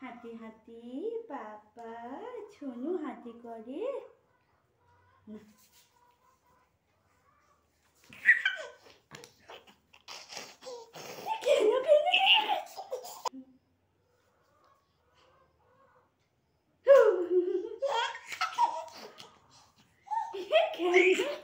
হাতি হাতি বাবা ছোনু হাতি করে। Okay.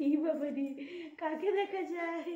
এই বাবা রে কাকে দেখা যায়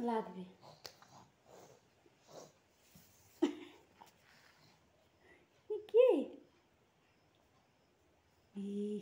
লাগবে এ কে এই